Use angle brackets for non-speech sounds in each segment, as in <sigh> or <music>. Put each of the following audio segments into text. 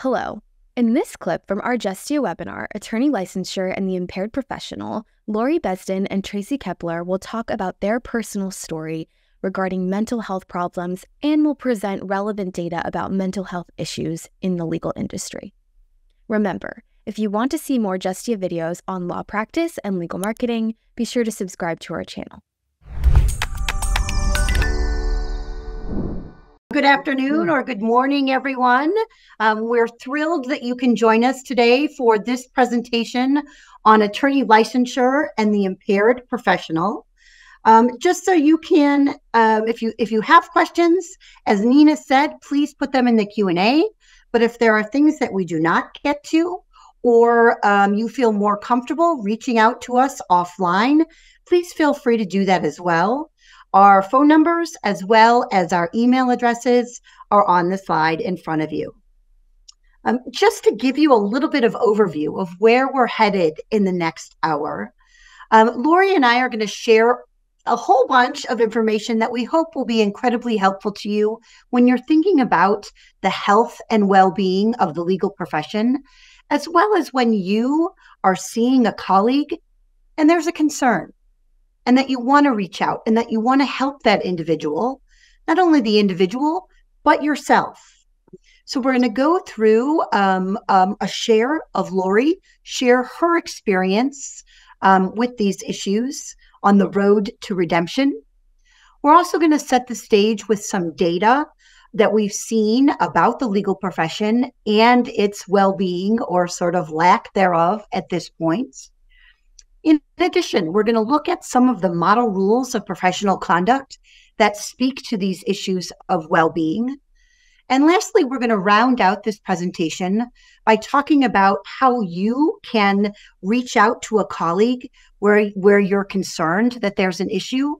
Hello. In this clip from our Justia webinar, Attorney Licensure and the Impaired Professional, Laurie Besden and Tracy Kepler will talk about their personal story regarding mental health problems and will present relevant data about mental health issues in the legal industry. Remember, if you want to see more Justia videos on law practice and legal marketing, be sure to subscribe to our channel. Good afternoon or good morning, everyone. Um, we're thrilled that you can join us today for this presentation on attorney licensure and the impaired professional. Um, just so you can, um, if you if you have questions, as Nina said, please put them in the Q and A. But if there are things that we do not get to, or um, you feel more comfortable reaching out to us offline, please feel free to do that as well. Our phone numbers, as well as our email addresses, are on the slide in front of you. Um, just to give you a little bit of overview of where we're headed in the next hour, um, Laurie and I are going to share a whole bunch of information that we hope will be incredibly helpful to you when you're thinking about the health and well being of the legal profession, as well as when you are seeing a colleague and there's a concern and that you want to reach out and that you want to help that individual, not only the individual, but yourself. So we're going to go through um, um, a share of Laurie, share her experience um, with these issues on the road to redemption. We're also going to set the stage with some data that we've seen about the legal profession and its well being or sort of lack thereof at this point. In addition, we're going to look at some of the model rules of professional conduct that speak to these issues of well being. And lastly, we're going to round out this presentation by talking about how you can reach out to a colleague where, where you're concerned that there's an issue,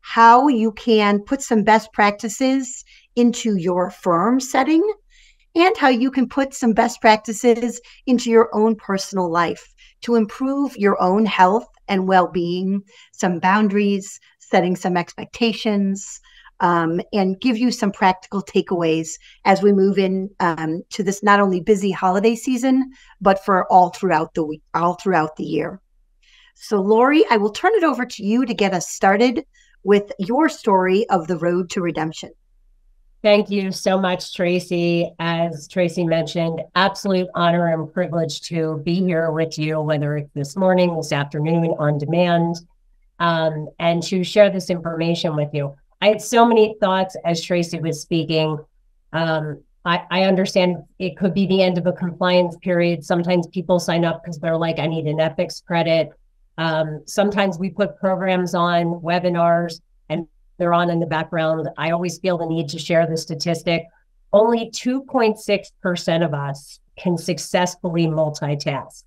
how you can put some best practices into your firm setting, and how you can put some best practices into your own personal life to improve your own health and well being, some boundaries, setting some expectations, um, and give you some practical takeaways as we move in um, to this not only busy holiday season, but for all throughout the week, all throughout the year. So, Laurie, I will turn it over to you to get us started with your story of the road to redemption. Thank you so much, Tracy. As Tracy mentioned, absolute honor and privilege to be here with you, whether it's this morning, this afternoon, on demand, um, and to share this information with you. I had so many thoughts as Tracy was speaking. Um, I, I, understand it could be the end of a compliance period. Sometimes people sign up because they're like, I need an ethics credit. Um, sometimes we put programs on, webinars, they're on in the background. I always feel the need to share the statistic. Only 2.6% of us can successfully multitask,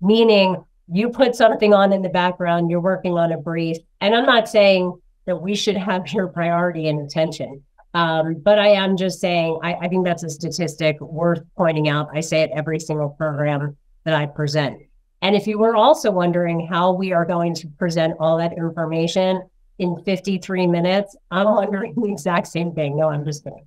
meaning you put something on in the background, you're working on a brief. And I'm not saying that we should have <laughs> your priority and attention. Um, but I am just saying, I, I think that's a statistic worth pointing out. I say it every single program that I present. And if you were also wondering how we are going to present all that information, in 53 minutes. I'm wondering the exact same thing. No, I'm just kidding.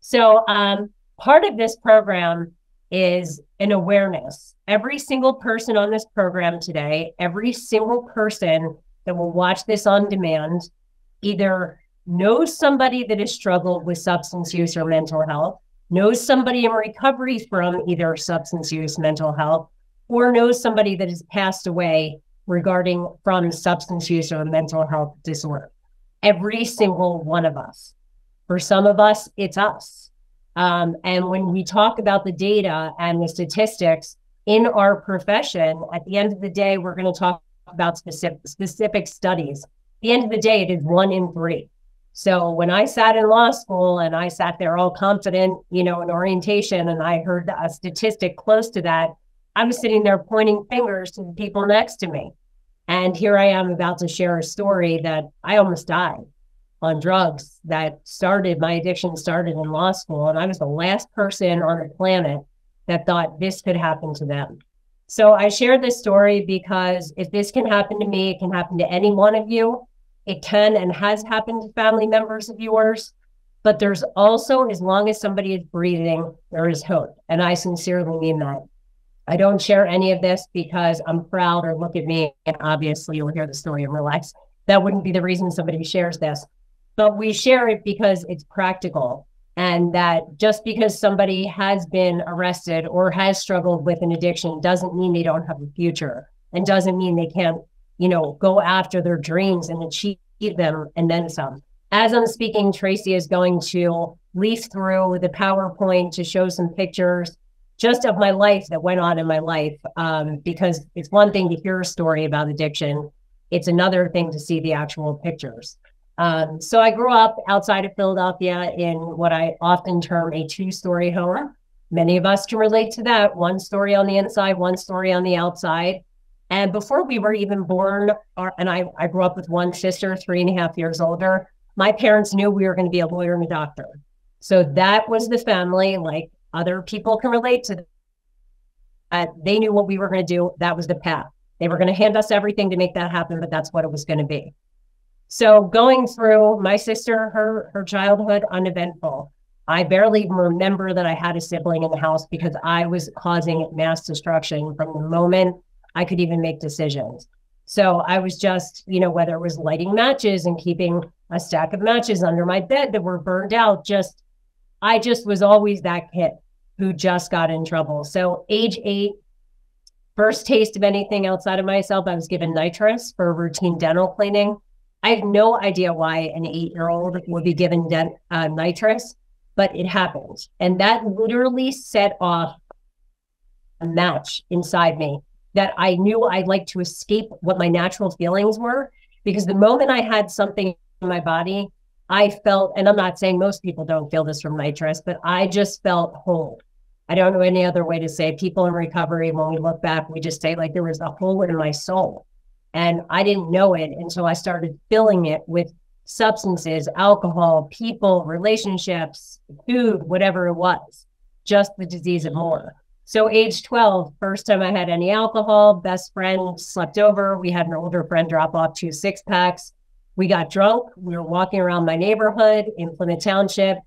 So, um, part of this program is an awareness. Every single person on this program today, every single person that will watch this on demand, either knows somebody that has struggled with substance use or mental health, knows somebody in recovery from either substance use, mental health, or knows somebody that has passed away regarding from substance use or mental health disorder. Every single one of us. For some of us, it's us. Um, and when we talk about the data and the statistics in our profession, at the end of the day, we're going to talk about specific, specific studies. At the end of the day, it is one in three. So when I sat in law school and I sat there all confident, you know, in orientation, and I heard a statistic close to that, I was sitting there pointing fingers to the people next to me. And here I am about to share a story that I almost died on drugs that started, my addiction started in law school. And I was the last person on the planet that thought this could happen to them. So I share this story because if this can happen to me, it can happen to any one of you. It can and has happened to family members of yours. But there's also, as long as somebody is breathing, there is hope. And I sincerely mean that. I don't share any of this because I'm proud or look at me. And obviously, you'll hear the story and relax. That wouldn't be the reason somebody shares this. But we share it because it's practical. And that just because somebody has been arrested or has struggled with an addiction doesn't mean they don't have a future and doesn't mean they can't, you know, go after their dreams and achieve them and then some. As I'm speaking, Tracy is going to leaf through the PowerPoint to show some pictures just of my life that went on in my life. Um, because it's one thing to hear a story about addiction, it's another thing to see the actual pictures. Um, so I grew up outside of Philadelphia in what I often term a two story home. Many of us can relate to that one story on the inside, one story on the outside. And before we were even born, our, and I, I grew up with one sister, three and a half years older, my parents knew we were going to be a lawyer and a doctor. So that was the family, like other people can relate to. Uh, they knew what we were going to do. That was the path. They were going to hand us everything to make that happen, but that's what it was going to be. So going through my sister, her her childhood uneventful. I barely remember that I had a sibling in the house because I was causing mass destruction from the moment I could even make decisions. So I was just, you know, whether it was lighting matches and keeping a stack of matches under my bed that were burned out, just I just was always that kid who just got in trouble. So age eight, first taste of anything outside of myself, I was given nitrous for routine dental cleaning. I have no idea why an eight-year-old would be given dent, uh, nitrous, but it happened, and that literally set off a match inside me that I knew I'd like to escape what my natural feelings were. Because the moment I had something in my body, I felt, and I'm not saying most people don't feel this from nitrous, but I just felt whole. I don't know any other way to say people in recovery, when we look back, we just say like there was a hole in my soul. And I didn't know it And so I started filling it with substances, alcohol, people, relationships, food, whatever it was, just the disease and more. So, age 12, first time I had any alcohol, best friend slept over. We had an older friend drop off two six packs. We got drunk. We were walking around my neighborhood in Plymouth Township.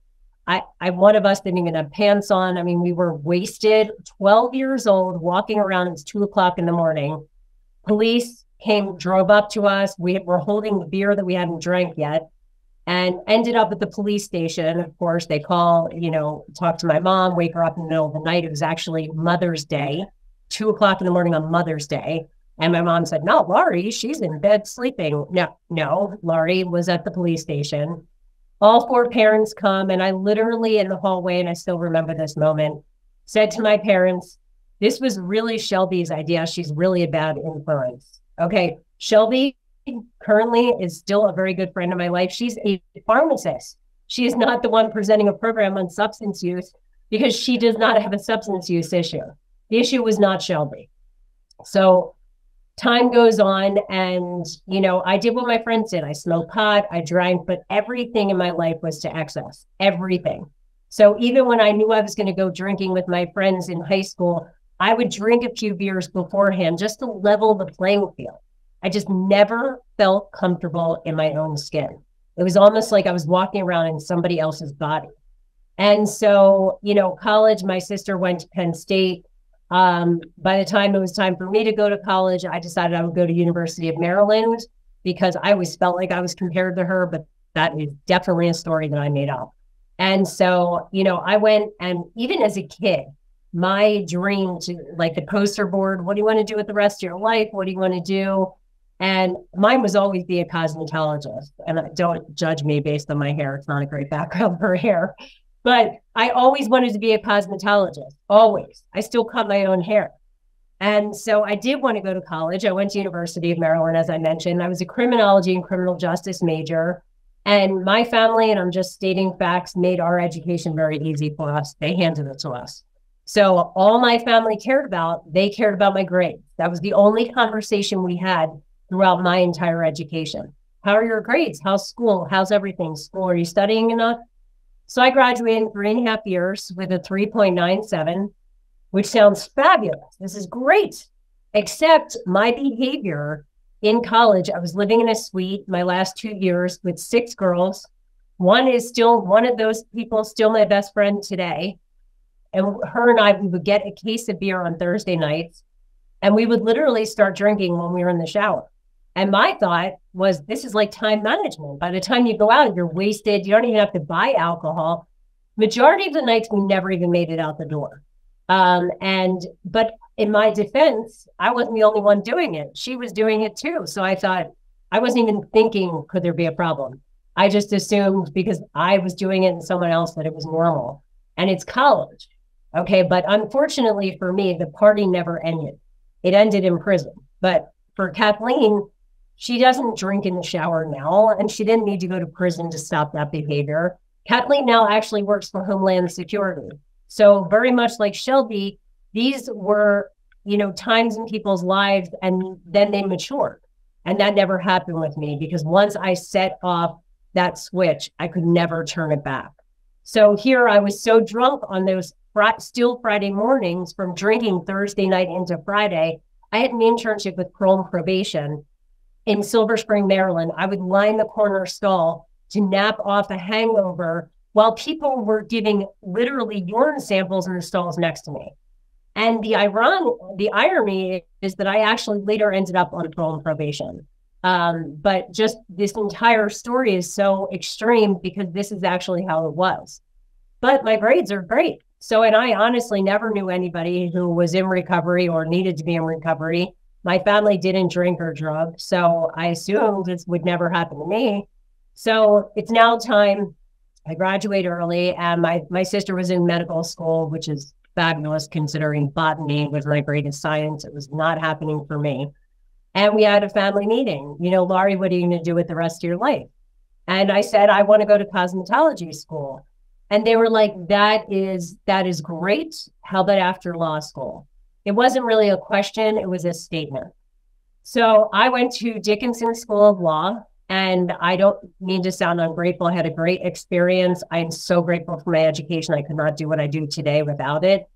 I, I, one of us didn't even have pants on. I mean, we were wasted, 12 years old, walking around. It's two o'clock in the morning. Police came, drove up to us. We were holding the beer that we hadn't drank yet and ended up at the police station. Of course, they call, you know, talk to my mom, wake her up in the middle of the night. It was actually Mother's Day, two o'clock in the morning on Mother's Day. And my mom said, No, Laurie, she's in bed sleeping. No, no, Laurie was at the police station. All four parents come, and I literally in the hallway, and I still remember this moment, said to my parents, This was really Shelby's idea. She's really a bad influence. Okay. Shelby currently is still a very good friend of my life. She's a pharmacist. She is not the one presenting a program on substance use because she does not have a substance use issue. The issue was not Shelby. So time goes on and you know i did what my friends did i smoked pot i drank but everything in my life was to excess everything so even when i knew i was going to go drinking with my friends in high school i would drink a few beers beforehand just to level the playing field I just never felt comfortable in my own skin. It was almost like I was walking around in somebody else's body. And so, you know, college, my sister went to Penn State. Um, by the time it was time for me to go to college, I decided I would go to University of Maryland because I always felt like I was compared to her, but that is definitely a story that I made up. And so, you know, I went and even as a kid, my dream to like the poster board, what do you want to do with the rest of your life? What do you want to do? And mine was always be a cosmetologist. And don't judge me based on my hair. It's not a great background <laughs> for hair. But I always wanted to be a cosmetologist, always. I still cut my own hair. And so I did want to go to college. I went to University of Maryland, as I mentioned. I was a criminology and criminal justice major. And my family, and I'm just stating facts, made our education very easy for us. They handed it to us. So all my family cared about, they cared about my grades. That was the only conversation we had throughout my entire education. How are your grades? How's school? How's everything? School, are you studying enough? So I graduated in three and a half years with a 3.97, which sounds fabulous. This is great. Except my behavior in college, I was living in a suite my last two years with six girls. One is still one of those people, still my best friend today. And her and I, we would get a case of beer on Thursday nights and we would literally start drinking when we were in the shower. And my thought was, this is like time management. By the time you go out, you're wasted. You don't even have to buy alcohol. Majority of the nights, we never even made it out the door. Um, and, but in my defense, I wasn't the only one doing it. She was doing it too. So I thought, I wasn't even thinking, could there be a problem? I just assumed because I was doing it and someone else that it was normal. And it's college. Okay. But unfortunately for me, the party never ended. It ended in prison. But for Kathleen, she doesn't drink in the shower now, and she didn't need to go to prison to stop that behavior. Kathleen now actually works for Homeland Security. So, very much like Shelby, these were, you know, times in people's lives and then they matured. And that never happened with me because once I set off that switch, I could never turn it back. So here I was so drunk on those fr- still Friday mornings from drinking Thursday night into Friday. I had an internship with Chrome Probation in Silver Spring, Maryland. I would line the corner stall to nap off a hangover while people were giving literally urine samples in the stalls next to me. And the iron, the irony is that I actually later ended up on parole and probation. Um, but just this entire story is so extreme because this is actually how it was. But my grades are great. So, and I honestly never knew anybody who was in recovery or needed to be in recovery. My family didn't drink or drug. So I oh. assumed this would never happen to me. So it's now time. I graduate early and my, my sister was in medical school, which is fabulous considering botany was my greatest science. It was not happening for me. And we had a family meeting. You know, Laurie, what are you going to do with the rest of your life? And I said, I want to go to cosmetology school. And they were like, that is that is great. How about after law school? It wasn't really a question, it was a statement. So I went to Dickinson School of Law, and I don't mean to sound ungrateful. I had a great experience. I'm so grateful for my education. I could not do what I do today without it.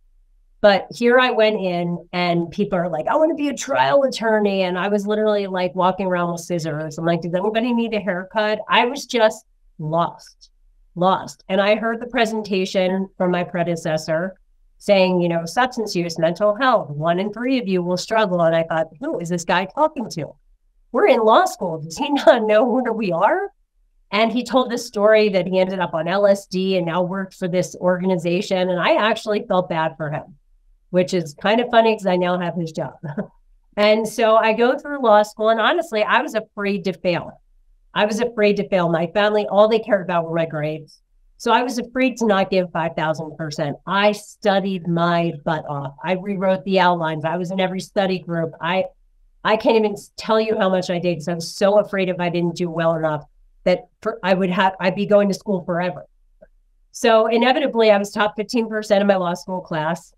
But here I went in, and people are like, I want to be a trial attorney. And I was literally like walking around with scissors. I'm like, does anybody need a haircut? I was just lost, lost. And I heard the presentation from my predecessor saying, you know, substance use, mental health, one in three of you will struggle. And I thought, who is this guy talking to? We're in law school. Does he <laughs> not know who we are? And he told this story that he ended up on LSD and now worked for this organization. And I actually felt bad for him, which is kind of funny because I now have his job. <laughs> and so I go through law school. And honestly, I was afraid to fail. I was afraid to fail. My family, all they cared about were my grades. So I was afraid to not give 5,000%. I studied my butt off. I rewrote the outlines. I was in every study group. I I can't even tell you how much I did because I was so afraid if I didn't do well enough that for, I would have I'd be going to school forever. So inevitably, I was top 15% of my law school class,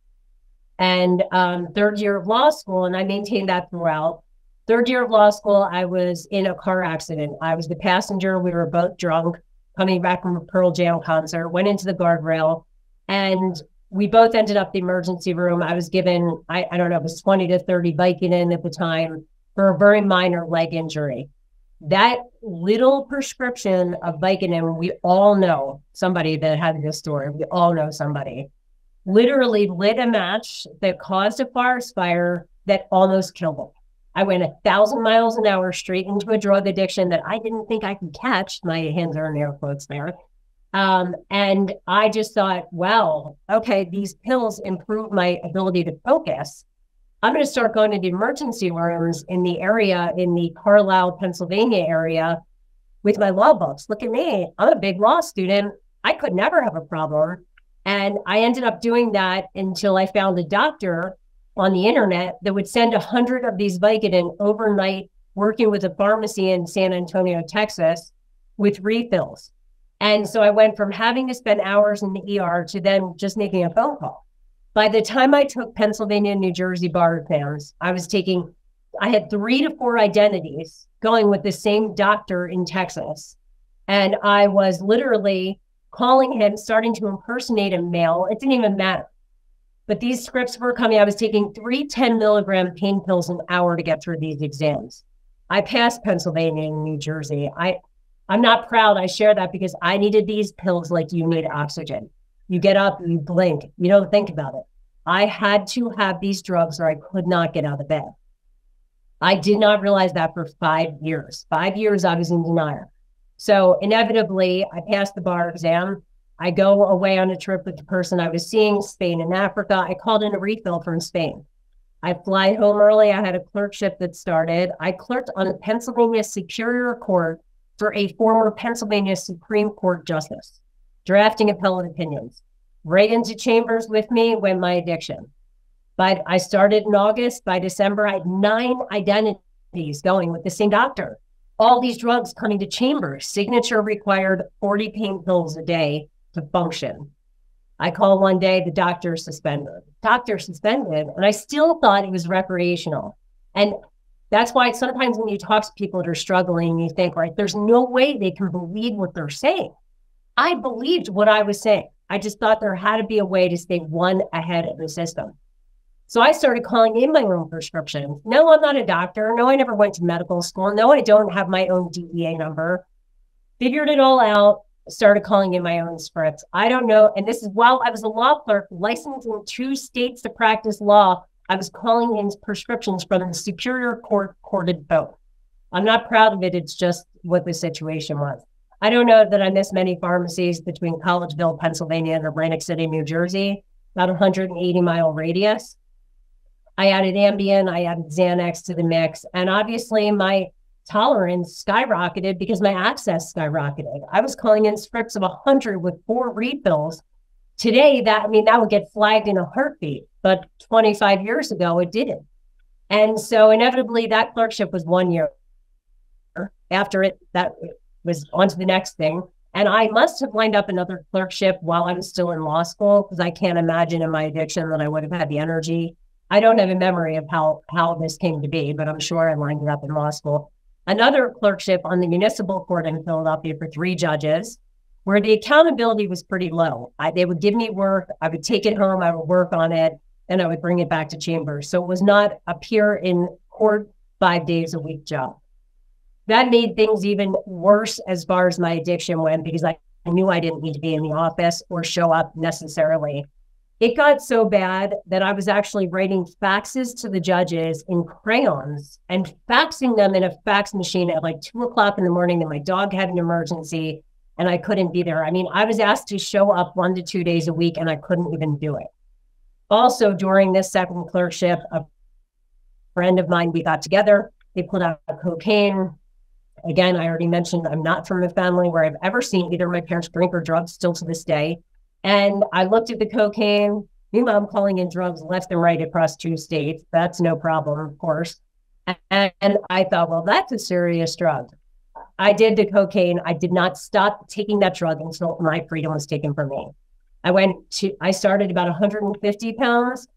and um, third year of law school, and I maintained that throughout. Third year of law school, I was in a car accident. I was the passenger. We were both drunk coming back from a Pearl Jam concert, went into the guardrail, and we both ended up the emergency room. I was given, I, I don't know, it was 20 to 30 Vicodin at the time for a very minor leg injury. That little prescription of Vicodin, we all know somebody that had this story. We all know somebody literally lit a match that caused a forest fire that almost killed them. I went a thousand miles an hour straight into a drug addiction that I didn't think I could catch. My hands are in air quotes there. Um, and I just thought, well, okay, these pills improve my ability to focus. I'm going to start going to the emergency rooms in the area, in the Carlisle, Pennsylvania area with my law books. Look at me. I'm a big law student. I could never have a problem. And I ended up doing that until I found a doctor on the internet that would send a hundred of these Vicodin overnight, working with a pharmacy in San Antonio, Texas, with refills. And so I went from having to spend hours in the ER to then just making a phone call. By the time I took Pennsylvania and New Jersey bar exams, I was taking, I had three to four identities going with the same doctor in Texas. And I was literally calling him, starting to impersonate a male. It didn't even matter. But these scripts were coming. I was taking three 10 milligram pain pills an hour to get through these exams. I passed Pennsylvania and New Jersey. I I'm not proud. I share that because I needed these pills like you need oxygen. You get up, you blink, you don't think about it. I had to have these drugs or I could not get out of bed. I did not realize that for five years. Five years I was in denial. So inevitably, I passed the bar exam. I go away on a trip with the person I was seeing, Spain and Africa. I called in a refill from Spain. I fly home early. I had a clerkship that started. I clerked on Pennsylvania Superior Court for a former Pennsylvania Supreme Court justice, drafting appellate opinions. Right into chambers with me went my addiction. But I started in August. By December, I had nine identities going with the same doctor. All these drugs coming to chambers. Signature required 40 pain pills a day to function. I call one day, the doctor suspended. Doctor suspended, and I still thought it was recreational. And that's why sometimes when you talk to people that are struggling, you think, right, there's no way they can believe what they're saying. I believed what I was saying. I just thought there had to be a way to stay one ahead of the system. So I started calling in my own prescriptions. No, I'm not a doctor. No, I never went to medical school. No, I don't have my own DEA number. Figured it all out, started calling in my own scripts. I don't know. And this is while I was a law clerk licensed in two states to practice law I was calling in prescriptions from the Superior Court courted both. I'm not proud of it. It's just what the situation was. I don't know that I missed many pharmacies between Collegeville, Pennsylvania, and Atlantic City, New Jersey, about 180 mile radius. I added Ambien, I added Xanax to the mix, and obviously my tolerance skyrocketed because my access skyrocketed. I was calling in scripts of 100 with four refills. Today, that I mean, that would get flagged in a heartbeat but 25 years ago it didn't. And so inevitably that clerkship was one year. After it, that was on to the next thing. And I must have lined up another clerkship while I was still in law school because I can't imagine in my addiction that I would have had the energy. I don't have a memory of how how this came to be, but I'm sure I lined it up in law school. Another clerkship on the municipal court in Philadelphia for three judges, where the accountability was pretty low. I, they would give me work, I would take it home, I would work on it, and I would bring it back to chambers. So it was not a peer in court five days a week job. That made things even worse as far as my addiction went because I knew I didn't need to be in the office or show up necessarily. It got so bad that I was actually writing faxes to the judges in crayons and faxing them in a fax machine at like two o'clock in the morning that my dog had an emergency and I couldn't be there. I mean, I was asked to show up one to two days a week and I couldn't even do it. Also, during this second clerkship, a friend of mine, we got together. They pulled out cocaine. Again, I already mentioned I'm not from a family where I've ever seen either my parents drink or drugs still to this day. And I looked at the cocaine. Meanwhile, I'm calling in drugs left and right across two states. That's no problem, of course. And, and I thought, well, that's a serious drug. I did the cocaine. I did not stop taking that drug until my freedom was taken from me. I went to, I started about 150 pounds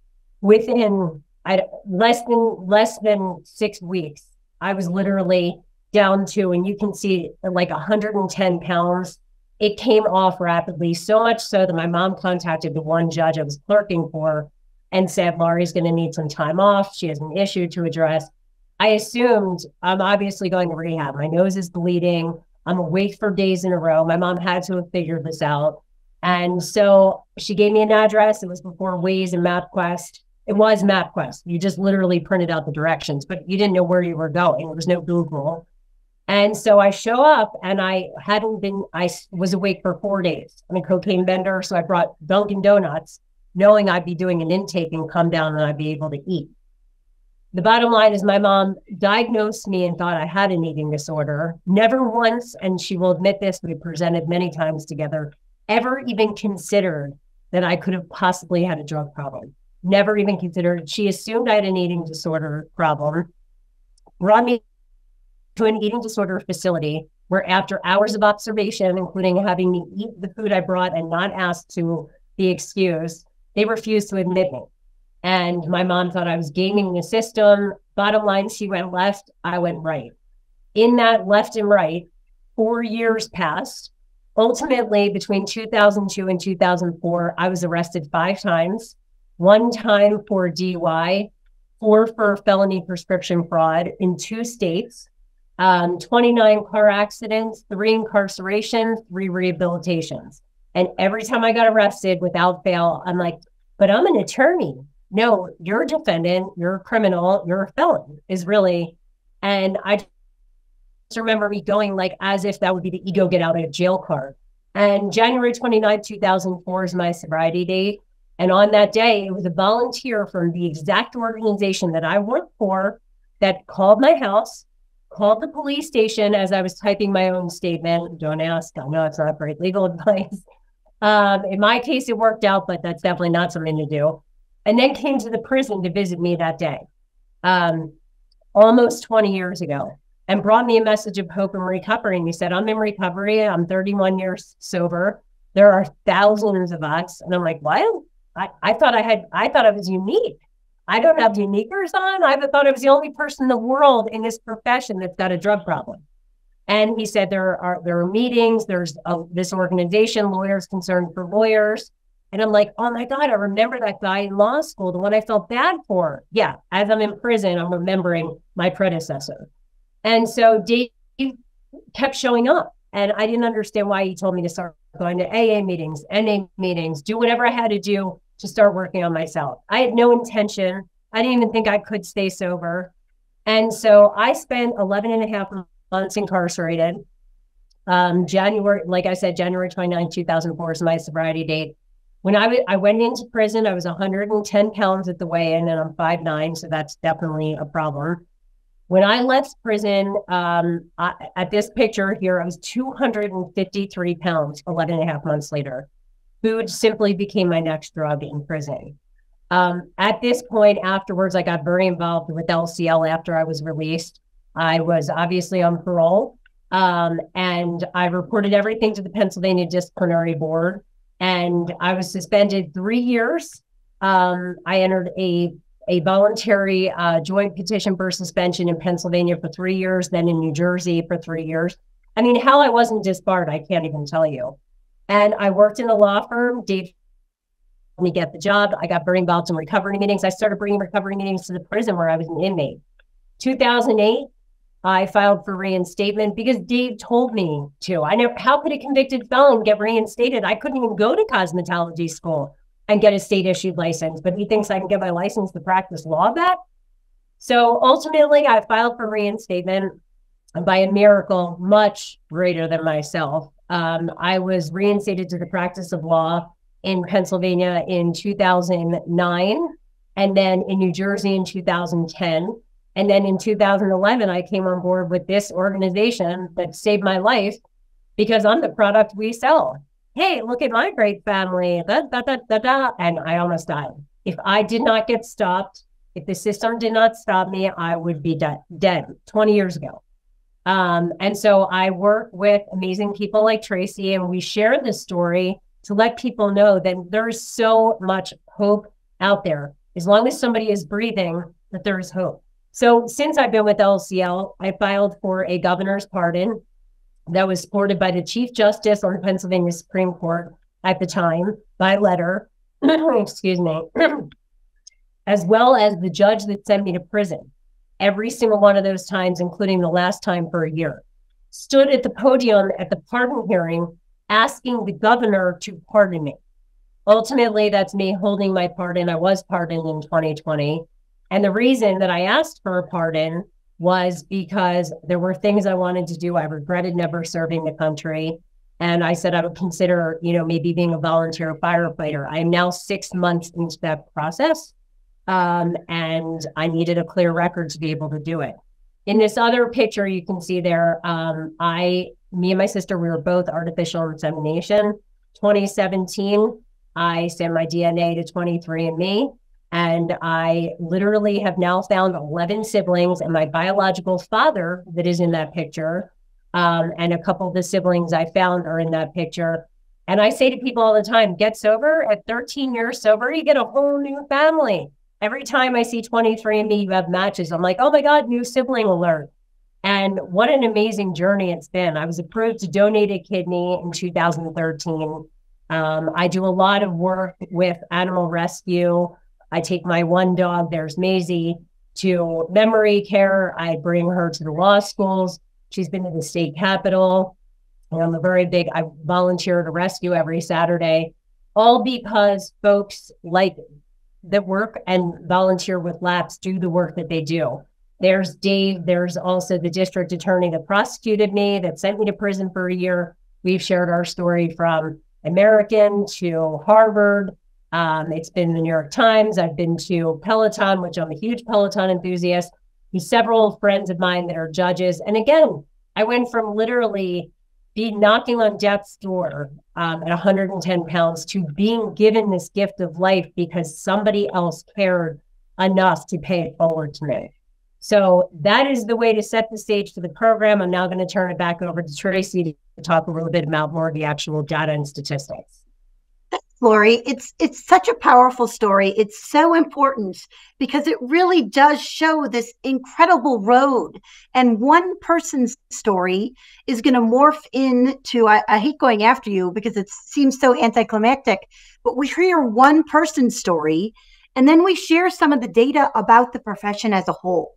within I, less than less than six weeks. I was literally down to, and you can see like 110 pounds. It came off rapidly, so much so that my mom contacted the one judge I was clerking for and said, Laurie's going to need some time off. She has an issue to address. I assumed I'm obviously going to rehab. My nose is bleeding. I'm awake for days in a row. My mom had to have figured this out. And so she gave me an address. It was before Waze and MapQuest. It was MapQuest. You just literally printed out the directions, but you didn't know where you were going. There was no Google. And so I show up and I hadn't been, I was awake for four days. I'm a cocaine bender. So I brought Dunkin' Donuts, knowing I'd be doing an intake and come down and I'd be able to eat. The bottom line is my mom diagnosed me and thought I had an eating disorder. Never once, and she will admit this, we presented many times together, ever even considered that I could have possibly had a drug problem. Never even considered. She assumed I had an eating disorder problem, brought me to an eating disorder facility where, after hours of observation, including having me eat the food I brought and not asked to be excused, they refused to admit me. And my mom thought I was gaming the system. Bottom line, she went left, I went right. In that left and right, four years passed Ultimately, between 2002 and 2004, I was arrested five times one time for DUI, four for felony prescription fraud in two states. Um, 29 car accidents, three incarcerations, three rehabilitations. And every time I got arrested without fail, I'm like, but I'm an attorney. No, you're a defendant, you're a criminal, you're a felon, is really. And I just remember me going like as if that would be the ego get out of jail card. And January 29, 2004 is my sobriety date. And on that day, it was a volunteer from the exact organization that I worked for that called my house, called the police station as I was typing my own statement. Don't ask. I know it's not great legal <laughs> advice. Um, in my case, it worked out, but that's definitely not something to do. And then came to the prison to visit me that day, um, almost 20 years ago, and brought me a message of hope and recovery. And he said, I'm in recovery. I'm 31 years sober. There are thousands of us. And I'm like, what? I, I thought I had, I thought I was unique. I don't have uniquers on. I thought I was the only person in the world in this profession that's got a drug problem. And he said there are there are meetings. There's a, this organization, Lawyers Concerned for Lawyers. And I'm like, oh my God, I remember that guy in law school, the one I felt bad for. Yeah, as I'm in prison, I'm remembering my predecessor. And so Dave kept showing up. And I didn't understand why he told me to start going to AA meetings, NA meetings, do whatever I had to do to start working on myself. I had no intention. I didn't even think I could stay sober. And so I spent 11 and a half months incarcerated. Um, January, like I said, January 29, 2004 is my sobriety date. When I, w- I went into prison, I was 110 pounds at the weigh in, and I'm 5'9, so that's definitely a problem. When I left prison, um, I, at this picture here, I was 253 pounds 11 and a half months later. Food simply became my next drug in prison. Um, at this point, afterwards, I got very involved with LCL after I was released. I was obviously on parole, um, and I reported everything to the Pennsylvania Disciplinary Board. And I was suspended three years. Um, I entered a a voluntary uh, joint petition for suspension in Pennsylvania for three years, then in New Jersey for three years. I mean, how I wasn't disbarred, I can't even tell you. And I worked in a law firm. Dave let me get the job. I got very involved in recovery meetings. I started bringing recovery meetings to the prison where I was an inmate. 2008, I filed for reinstatement because Dave told me to. I know how could a convicted felon get reinstated? I couldn't even go to cosmetology school and get a state issued license, but he thinks I can get my license to practice law back. So ultimately, I filed for reinstatement by a miracle much greater than myself. Um, I was reinstated to the practice of law in Pennsylvania in 2009, and then in New Jersey in 2010. And then in 2011, I came on board with this organization that saved my life because I'm the product we sell. Hey, look at my great family. Da, da, da, da, da. And I almost died. If I did not get stopped, if the system did not stop me, I would be dead, dead 20 years ago. Um, and so I work with amazing people like Tracy, and we share this story to let people know that there's so much hope out there. As long as somebody is breathing, that there is hope. So since I've been with LCL, I filed for a governor's pardon that was supported by the Chief Justice on the Pennsylvania Supreme Court at the time by letter. <clears throat> excuse me. <clears throat> as well as the judge that sent me to prison every single one of those times, including the last time for a year, stood at the podium at the pardon hearing asking the governor to pardon me. Ultimately, that's me holding my pardon. I was pardoned in 2020. And the reason that I asked for a pardon was because there were things I wanted to do. I regretted never serving the country. And I said I would consider, you know, maybe being a volunteer firefighter. I am now six months into that process. Um, and I needed a clear record to be able to do it. In this other picture, you can see there, um, I, me and my sister, we were both artificial insemination. 2017, I sent my DNA to 23andMe, and I literally have now found 11 siblings, and my biological father, that is in that picture, um, and a couple of the siblings I found are in that picture. And I say to people all the time, get sober. At 13 years sober, you get a whole new family. Every time I see 23andMe, you have matches. I'm like, oh my God, new sibling alert. And what an amazing journey it's been. I was approved to donate a kidney in 2013. Um, I do a lot of work with animal rescue. I take my one dog, there's Maisie, to memory care. I bring her to the law schools. She's been to the state capitol. And I'm a very big, I volunteer to rescue every Saturday, all because folks like that work and volunteer with LAPS do the work that they do. There's Dave. There's also the district attorney that prosecuted me, that sent me to prison for a year. We've shared our story from American to Harvard. Um, it's been the New York Times. I've been to Peloton, which I'm a huge Peloton enthusiast. With several friends of mine that are judges. And again, I went from literally be knocking on death's door um, at 110 pounds to being given this gift of life because somebody else cared enough to pay it forward to me. So that is the way to set the stage for the program. I'm now going to turn it back over to Tracy to talk a little bit about more of the actual data and statistics. Laurie, it's it's such a powerful story. It's so important because it really does show this incredible road. And one person's story is going to morph into I, I hate going after you because it seems so anticlimactic, but we hear one person's story and then we share some of the data about the profession as a whole.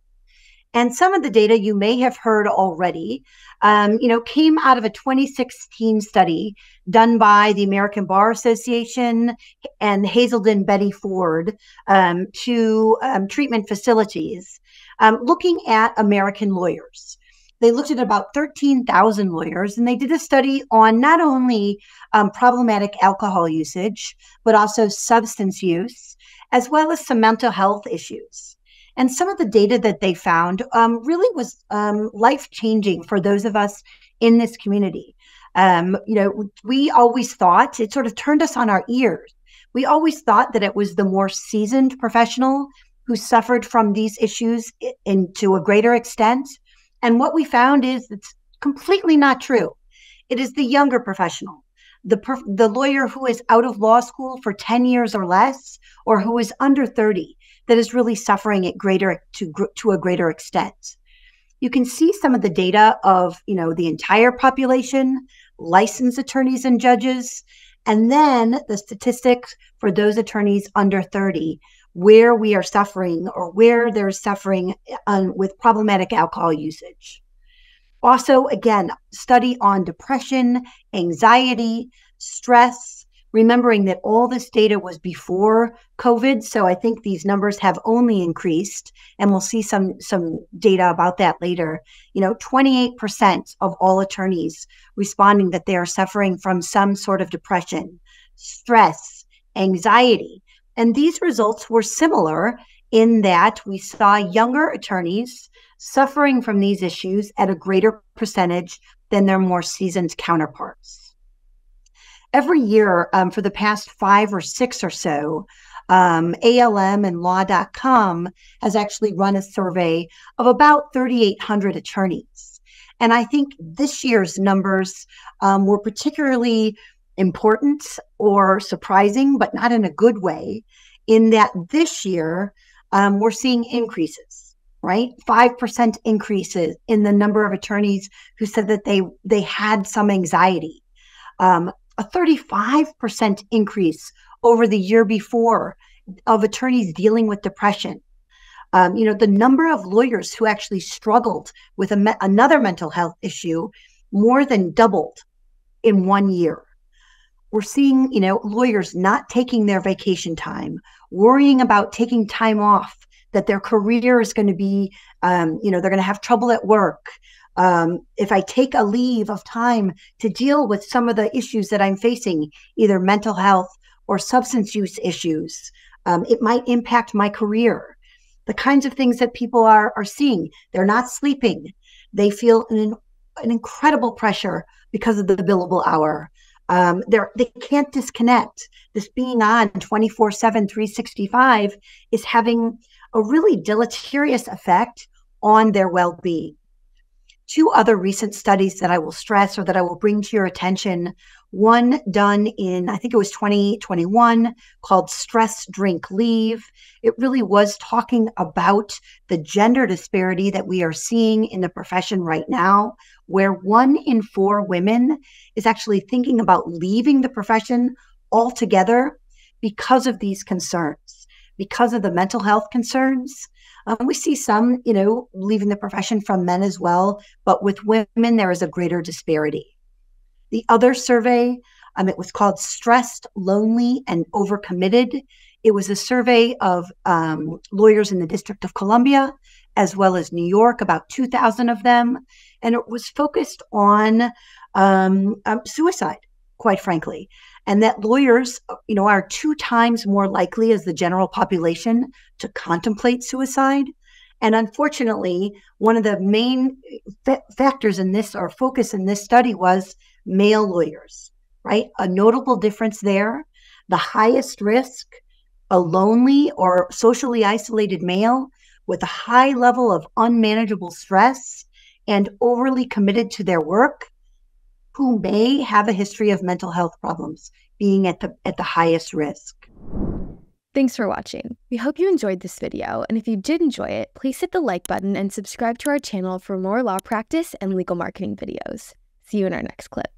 And some of the data you may have heard already, um, you know, came out of a 2016 study done by the American Bar Association and Hazelden Betty Ford um, to um, treatment facilities, um, looking at American lawyers. They looked at about 13,000 lawyers and they did a study on not only um, problematic alcohol usage, but also substance use, as well as some mental health issues. And some of the data that they found um, really was um, life changing for those of us in this community. Um, you know, we always thought it sort of turned us on our ears. We always thought that it was the more seasoned professional who suffered from these issues in, to a greater extent. And what we found is it's completely not true. It is the younger professional, the, the lawyer who is out of law school for 10 years or less, or who is under 30, that is really suffering at greater to to a greater extent. You can see some of the data of you know the entire population, licensed attorneys and judges, and then the statistics for those attorneys under 30 where we are suffering or where there's suffering um, with problematic alcohol usage. Also, again, study on depression, anxiety, stress, remembering that all this data was before COVID. So I think these numbers have only increased, and we'll see some some data about that later. You know, 28% of all attorneys responding that they are suffering from some sort of depression, stress, anxiety. And these results were similar in that we saw younger attorneys suffering from these issues at a greater percentage than their more seasoned counterparts every year um, for the past five or six or so, um, ALM and law.com has actually run a survey of about 3,800 attorneys. And I think this year's numbers um, were particularly important or surprising, but not in a good way, in that this year um, we're seeing increases right 5% increases in the number of attorneys who said that they they had some anxiety um, a 35% increase over the year before of attorneys dealing with depression. Um, you know, the number of lawyers who actually struggled with me- another mental health issue more than doubled in one year. We're seeing, you know, lawyers not taking their vacation time, worrying about taking time off, that their career is going to be, um, you know, they're going to have trouble at work, um, if I take a leave of time to deal with some of the issues that I'm facing, either mental health or substance use issues, um, it might impact my career. The kinds of things that people are are seeing, they're not sleeping. They feel an, an incredible pressure because of the billable hour. Um, they're, they can't disconnect. This being on 24 7, 365 is having a really deleterious effect on their well being two other recent studies that I will stress or that I will bring to your attention. One done in, I think it was 2021, called Stress Drink Leave. It really was talking about the gender disparity that we are seeing in the profession right now, where one in four women is actually thinking about leaving the profession altogether because of these concerns, because of the mental health concerns, Um, we see some, you know, leaving the profession from men as well, but with women, there is a greater disparity. The other survey, um, it was called Stressed, Lonely, and Overcommitted. It was a survey of um, lawyers in the District of Columbia, as well as New York, about 2,000 of them. And it was focused on um, um, suicide, quite frankly. And that lawyers, you know, are two times more likely as the general population to contemplate suicide. And unfortunately, one of the main fa- factors in this or focus in this study was male lawyers, right? A notable difference there. The highest risk, a lonely or socially isolated male with a high level of unmanageable stress and overly committed to their work who may have a history of mental health problems being at the at the highest risk. Thanks for watching. We hope you enjoyed this video, and if you did enjoy it, please hit the like button and subscribe to our channel for more law practice and legal marketing videos. See you in our next clip.